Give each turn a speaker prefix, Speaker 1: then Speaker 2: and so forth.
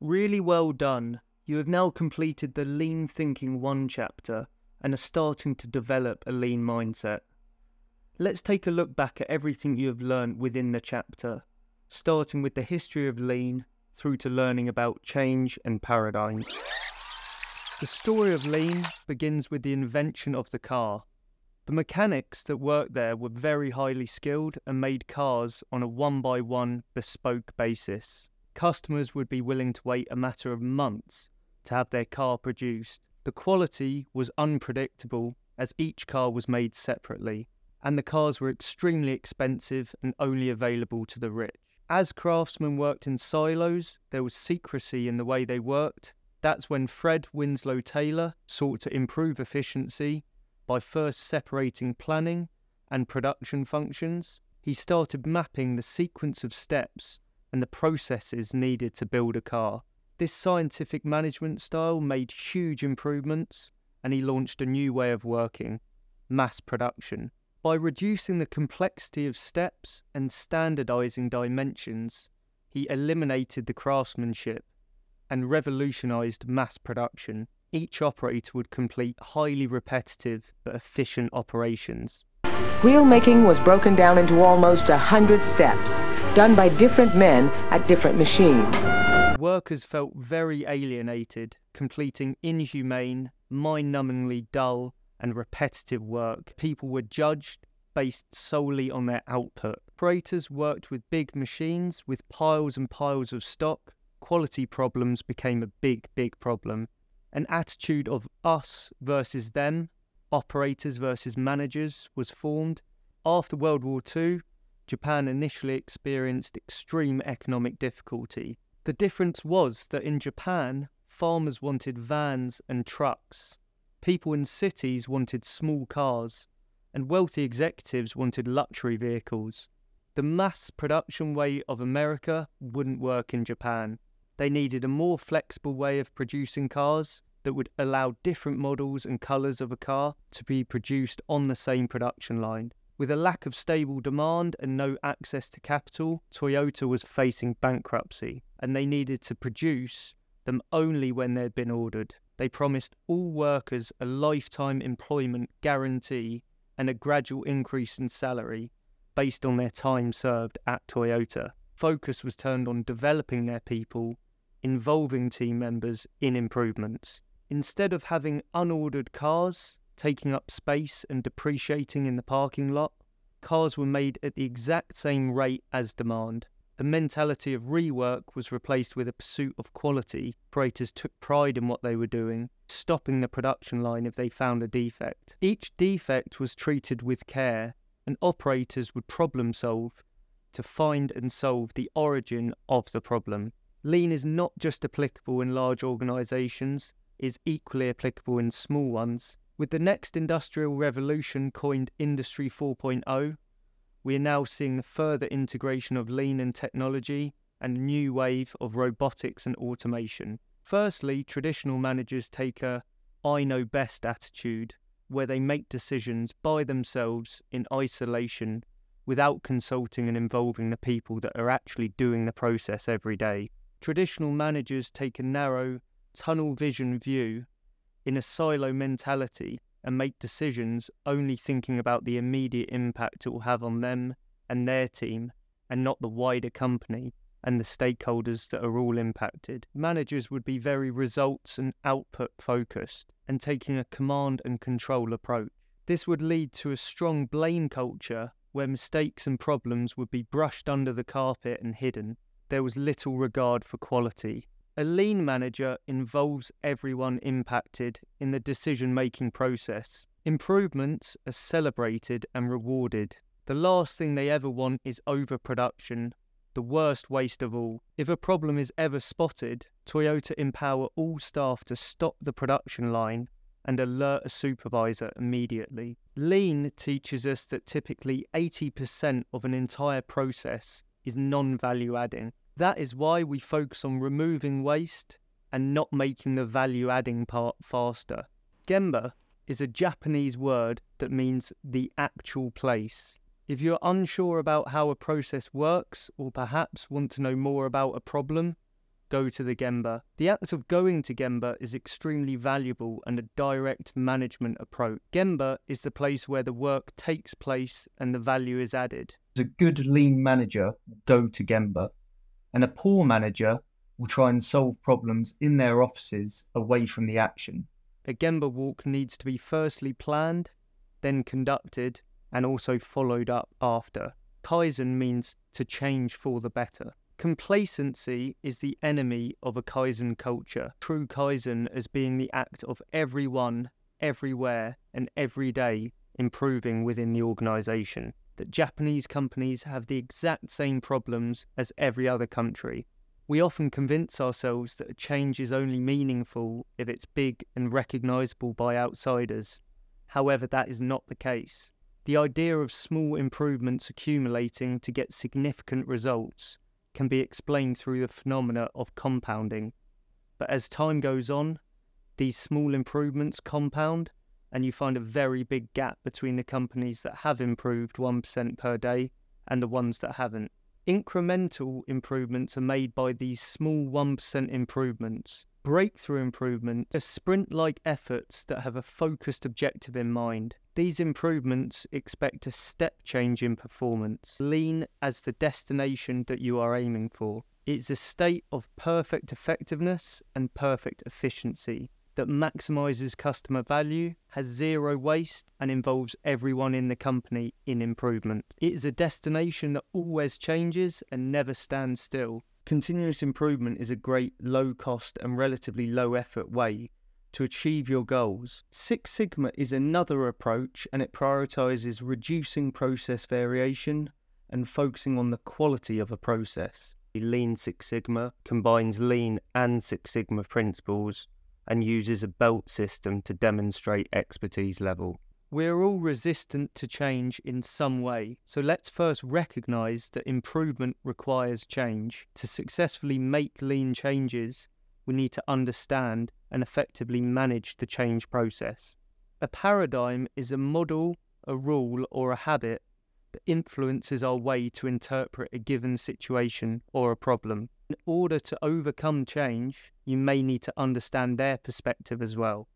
Speaker 1: Really well done. You have now completed the Lean Thinking 1 chapter and are starting to develop a lean mindset. Let's take a look back at everything you have learned within the chapter, starting with the history of lean through to learning about change and paradigms. The story of lean begins with the invention of the car. The mechanics that worked there were very highly skilled and made cars on a one by one bespoke basis customers would be willing to wait a matter of months to have their car produced. The quality was unpredictable as each car was made separately, and the cars were extremely expensive and only available to the rich. As craftsmen worked in silos, there was secrecy in the way they worked. That's when Fred Winslow Taylor sought to improve efficiency by first separating planning and production functions. He started mapping the sequence of steps and the processes needed to build a car. This scientific management style made huge improvements, and he launched a new way of working mass production. By reducing the complexity of steps and standardizing dimensions, he eliminated the craftsmanship and revolutionized mass production. Each operator would complete highly repetitive but efficient operations.
Speaker 2: Wheel making was broken down into almost a hundred steps, done by different men at different machines.
Speaker 1: Workers felt very alienated, completing inhumane, mind-numbingly dull and repetitive work. People were judged based solely on their output. Operators worked with big machines with piles and piles of stock. Quality problems became a big, big problem. An attitude of us versus them, operators versus managers, was formed. After World War II, Japan initially experienced extreme economic difficulty. The difference was that in Japan, farmers wanted vans and trucks, people in cities wanted small cars, and wealthy executives wanted luxury vehicles. The mass production way of America wouldn't work in Japan. They needed a more flexible way of producing cars that would allow different models and colours of a car to be produced on the same production line. With a lack of stable demand and no access to capital, Toyota was facing bankruptcy and they needed to produce them only when they'd been ordered. They promised all workers a lifetime employment guarantee and a gradual increase in salary based on their time served at Toyota. Focus was turned on developing their people, involving team members in improvements. Instead of having unordered cars, taking up space and depreciating in the parking lot, cars were made at the exact same rate as demand. The mentality of rework was replaced with a pursuit of quality. Operators took pride in what they were doing, stopping the production line if they found a defect. Each defect was treated with care, and operators would problem solve to find and solve the origin of the problem. Lean is not just applicable in large organisations, is equally applicable in small ones. With the next industrial revolution coined Industry 4.0, we are now seeing the further integration of lean and technology and a new wave of robotics and automation. Firstly, traditional managers take a I know best attitude where they make decisions by themselves in isolation without consulting and involving the people that are actually doing the process every day. Traditional managers take a narrow, tunnel vision view in a silo mentality and make decisions only thinking about the immediate impact it will have on them and their team and not the wider company and the stakeholders that are all impacted. Managers would be very results and output focused and taking a command and control approach. This would lead to a strong blame culture where mistakes and problems would be brushed under the carpet and hidden. There was little regard for quality a lean manager involves everyone impacted in the decision making process. Improvements are celebrated and rewarded. The last thing they ever want is overproduction, the worst waste of all. If a problem is ever spotted, Toyota empower all staff to stop the production line and alert a supervisor immediately. Lean teaches us that typically 80% of an entire process is non value adding. That is why we focus on removing waste and not making the value adding part faster. Gemba is a Japanese word that means the actual place. If you're unsure about how a process works, or perhaps want to know more about a problem, go to the Gemba. The act of going to Gemba is extremely valuable and a direct management approach. Gemba is the place where the work takes place and the value is added. As a good lean manager go to Gemba, and a poor manager will try and solve problems in their offices away from the action. A Gemba walk needs to be firstly planned, then conducted, and also followed up after. Kaizen means to change for the better. Complacency is the enemy of a Kaizen culture. True Kaizen as being the act of everyone, everywhere, and every day improving within the organization. That Japanese companies have the exact same problems as every other country. We often convince ourselves that a change is only meaningful if it's big and recognizable by outsiders. However, that is not the case. The idea of small improvements accumulating to get significant results can be explained through the phenomena of compounding. But as time goes on, these small improvements compound, and you find a very big gap between the companies that have improved 1% per day and the ones that haven't. Incremental improvements are made by these small 1% improvements. Breakthrough improvements are sprint like efforts that have a focused objective in mind. These improvements expect a step change in performance. Lean as the destination that you are aiming for. It's a state of perfect effectiveness and perfect efficiency that maximizes customer value, has zero waste, and involves everyone in the company in improvement. It is a destination that always changes and never stands still. Continuous improvement is a great low cost and relatively low effort way to achieve your goals. Six Sigma is another approach and it prioritizes reducing process variation and focusing on the quality of a process. Lean Six Sigma combines Lean and Six Sigma principles and uses a belt system to demonstrate expertise level. We're all resistant to change in some way, so let's first recognize that improvement requires change. To successfully make lean changes, we need to understand and effectively manage the change process. A paradigm is a model, a rule, or a habit that influences our way to interpret a given situation or a problem. In order to overcome change, you may need to understand their perspective as well.